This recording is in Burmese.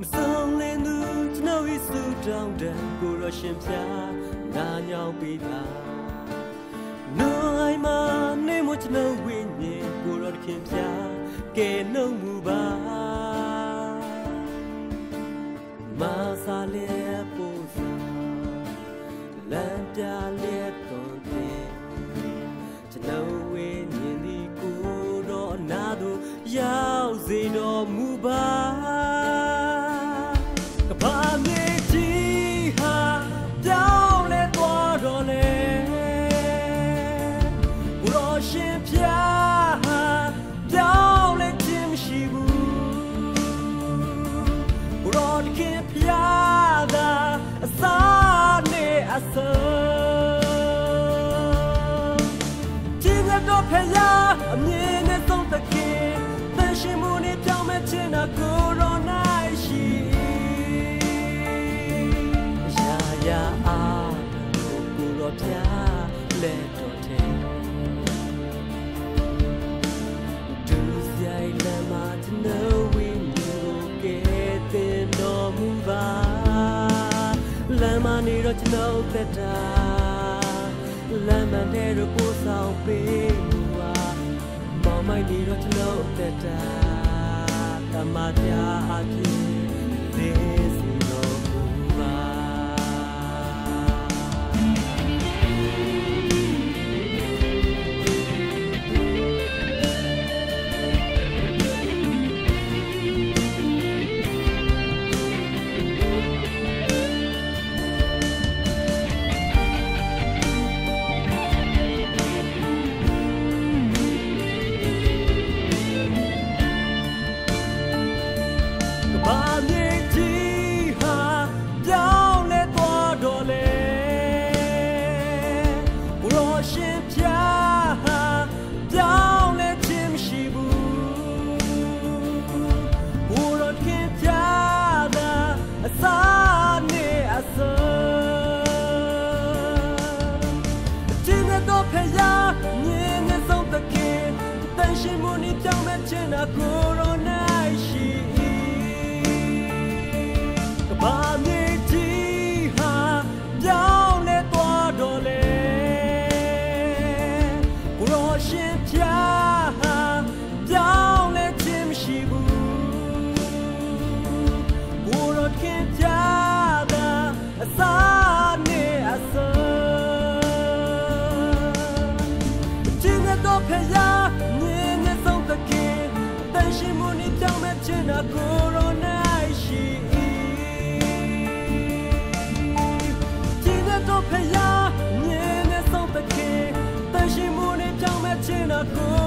မဆုံးလင်းသူကျွန်တော်ဤစုတောင်းတဲ့ကိုရရှင်ပြနာညောင်းပေးတာနိုင်းမနေမကျွန်တော်ဝိညာဉ်ကိုရခင်ပြကဲနှုံမူပါမာစာလေပူစာလမ်းပြလေတွန်တဲ့ကျွန်တော်ဝိညာဉ်ဒီကိုတော့အနာတို့ရောက်စေတော်မူပါ နေတော့ကျွန်တော်သက်တာလမ်းမတဲ့ကိုဆောင်ပေးမိုက်ဒီတော့ကျွန်တော်တက်တာတမတရားအဖြစ် ခြင်းနာကိုရိုနာ ဖေယားငင်းငင်းဆုံးသခင်တန်ရှင်မှုနဲ့ကြောင်းမဲ့ချင်တာကိုရိုနာရှိကျင်းတော့ဖေယားငင်းငင်းဆုံးသခင်တန်ရှင်မှုနဲ့ကြောင်းမဲ့ချင်တာကို